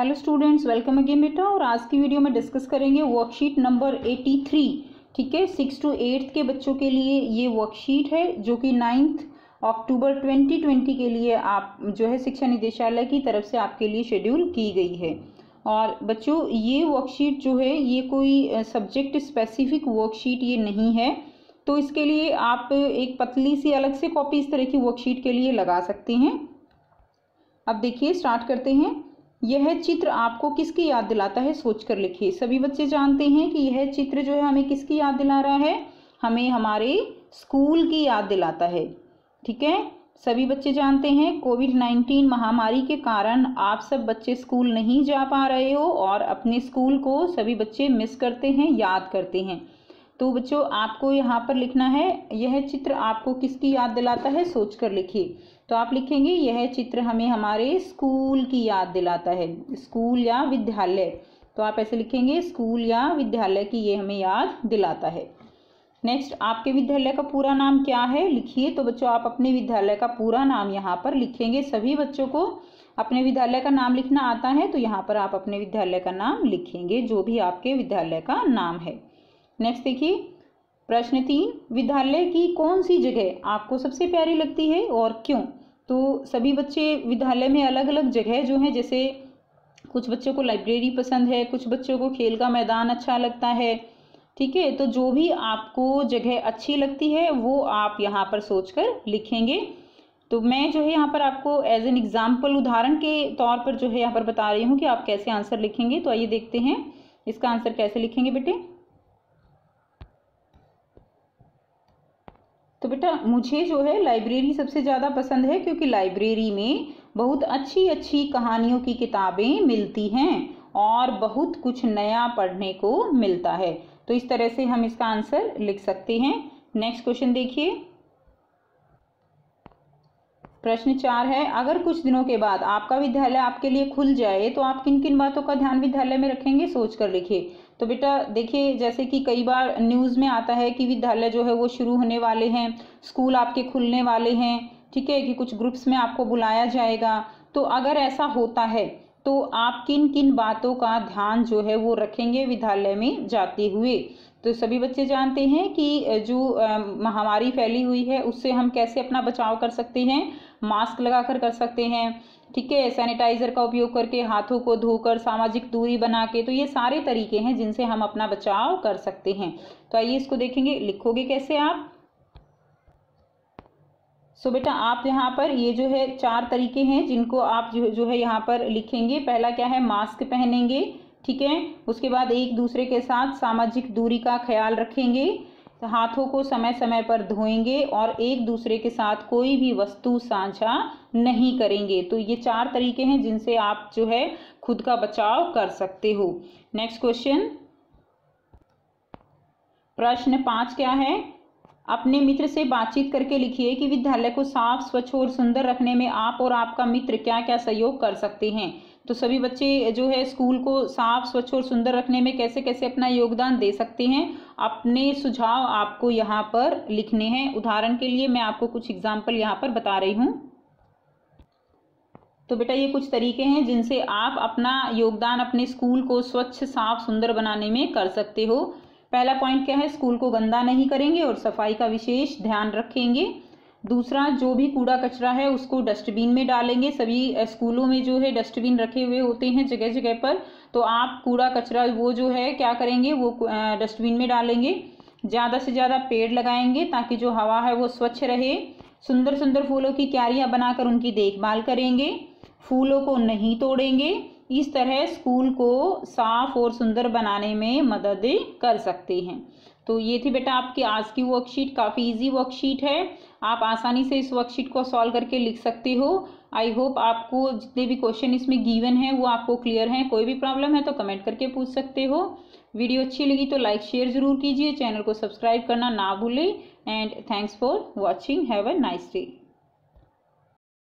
Hello students, welcome again बेटा, और आज की वीडियो में डिस्कस करेंगे वर्कशीट नंबर 83 ठीक है सिक्स टू एट्थ के बच्चों के लिए ये वर्कशीट है, जो कि नाइन्थ अक्टूबर 2020 के लिए आप, जो है शिक्षा निदेशालय की तरफ़ से आपके लिए शेड्यूल की गई है। और बच्चों, ये वर्कशीट जो है, ये कोई सब्जेक्ट स्पेसिफिक वर्कशीट ये नहीं है। तो इसके लिए आप एक पतली सी अलग से कॉपी इस तरह की वर्कशीट के लिए लगा सकते हैं। अब देखिए स्टार्ट करते हैं। यह चित्र आपको किसकी याद दिलाता है? सोचकर लिखिए। सभी बच्चे जानते हैं कि यह चित्र जो है, हमें किसकी याद दिला रहा है? हमें हमारे स्कूल की याद दिलाता है। ठीक है? सभी बच्चे जानते हैं कोविड नाइन्टीन महामारी के कारण आप सब बच्चे स्कूल नहीं जा पा रहे हो और अपने स्कूल को सभी बच्चे मिस करते हैं, याद करते हैं। तो बच्चों, आपको यहाँ पर लिखना है, यह चित्र आपको किसकी याद दिलाता है? सोच कर लिखिए। तो आप लिखेंगे, यह चित्र हमें हमारे स्कूल की याद दिलाता है, स्कूल या विद्यालय। तो आप ऐसे लिखेंगे, स्कूल या विद्यालय की ये हमें याद दिलाता है। नेक्स्ट, आपके विद्यालय का पूरा नाम क्या है? लिखिए। तो बच्चों, आप अपने विद्यालय का पूरा नाम यहाँ पर लिखेंगे, सभी बच्चों को अपने विद्यालय का नाम लिखना आता है तो यहाँ पर आप अपने विद्यालय का नाम लिखेंगे, जो भी आपके विद्यालय का नाम है। नेक्स्ट देखिए, प्रश्न तीन, विद्यालय की कौन सी जगह आपको सबसे प्यारी लगती है और क्यों? तो सभी बच्चे विद्यालय में अलग अलग जगह जो हैं, जैसे कुछ बच्चों को लाइब्रेरी पसंद है, कुछ बच्चों को खेल का मैदान अच्छा लगता है, ठीक है? तो जो भी आपको जगह अच्छी लगती है, वो आप यहाँ पर सोचकर लिखेंगे। तो मैं जो है यहाँ पर आपको एज एन एग्ज़ाम्पल उदाहरण के तौर पर जो है यहाँ पर बता रही हूँ कि आप कैसे आंसर लिखेंगे। तो आइए देखते हैं, इसका आंसर कैसे लिखेंगे बेटे? तो बेटा, मुझे जो है लाइब्रेरी सबसे ज़्यादा पसंद है क्योंकि लाइब्रेरी में बहुत अच्छी अच्छी कहानियों की किताबें मिलती हैं और बहुत कुछ नया पढ़ने को मिलता है। तो इस तरह से हम इसका आंसर लिख सकते हैं। नेक्स्ट क्वेश्चन देखिए। प्रश्न चार है, अगर कुछ दिनों के बाद आपका विद्यालय आपके लिए खुल जाए तो आप किन किन बातों का ध्यान विद्यालय में रखेंगे सोच कर लिखिए। तो बेटा, देखिए, जैसे कि कई बार न्यूज़ में आता है कि विद्यालय जो है वो शुरू होने वाले हैं, स्कूल आपके खुलने वाले हैं, ठीक है, कि कुछ ग्रुप्स में आपको बुलाया जाएगा। तो अगर ऐसा होता है तो आप किन किन बातों का ध्यान जो है वो रखेंगे विद्यालय में जाते हुए? तो सभी बच्चे जानते हैं कि जो महामारी फैली हुई है, उससे हम कैसे अपना बचाव कर सकते हैं? मास्क लगाकर कर सकते हैं, ठीक है? सैनिटाइज़र का उपयोग करके हाथों को धोकर सामाजिक दूरी बना के तो ये सारे तरीके हैं जिनसे हम अपना बचाव कर सकते हैं। तो आइए इसको देखेंगे। लिखोगे कैसे आप? सो बेटा, आप यहाँ पर ये जो है चार तरीके हैं जिनको आप जो जो है यहाँ पर लिखेंगे। पहला क्या है? मास्क पहनेंगे, ठीक है? उसके बाद एक दूसरे के साथ सामाजिक दूरी का ख्याल रखेंगे। हाथों को समय समय पर धोएँगे और एक दूसरे के साथ कोई भी वस्तु साझा नहीं करेंगे। तो ये चार तरीके हैं जिनसे आप जो है खुद का बचाव कर सकते हो। नेक्स्ट क्वेश्चन प्रश्न पाँच क्या है? अपने मित्र से बातचीत करके लिखिए कि विद्यालय को साफ़, स्वच्छ और सुंदर रखने में आप और आपका मित्र क्या क्या सहयोग कर सकते हैं। तो सभी बच्चे जो है स्कूल को साफ़, स्वच्छ और सुंदर रखने में कैसे कैसे अपना योगदान दे सकते हैं, अपने सुझाव आपको यहाँ पर लिखने हैं। उदाहरण के लिए मैं आपको कुछ एग्ज़ाम्पल यहाँ पर बता रही हूँ। तो बेटा ये कुछ तरीके हैं जिनसे आप अपना योगदान अपने स्कूल को स्वच्छ, साफ़, सुंदर बनाने में कर सकते हो। पहला पॉइंट क्या है? स्कूल को गंदा नहीं करेंगे और सफ़ाई का विशेष ध्यान रखेंगे। दूसरा, जो भी कूड़ा कचरा है, उसको डस्टबिन में डालेंगे। सभी स्कूलों में जो है डस्टबिन रखे हुए होते हैं जगह जगह पर। तो आप कूड़ा कचरा, वो जो है, क्या करेंगे? वो डस्टबिन में डालेंगे। ज़्यादा से ज़्यादा पेड़ लगाएँगे ताकि जो हवा है, वो स्वच्छ रहे। सुंदर सुंदर फूलों की क्यारियाँ बनाकर उनकी देखभाल करेंगे। फूलों को नहीं तोड़ेंगे। इस तरह स्कूल को साफ़ और सुंदर बनाने में मदद कर सकते हैं। तो ये थी बेटा आपकी आज की वर्कशीट काफ़ी इजी वर्कशीट है। आप आसानी से इस वर्कशीट को सॉल्व करके लिख सकते हो। आई होप आपको जितने भी क्वेश्चन इसमें गिवन है, वो आपको क्लियर हैं। कोई भी प्रॉब्लम है तो कमेंट करके पूछ सकते हो। वीडियो अच्छी लगी तो लाइक शेयर ज़रूर कीजिए। चैनल को सब्सक्राइब करना ना भूलें। And thanks for watching have a nice day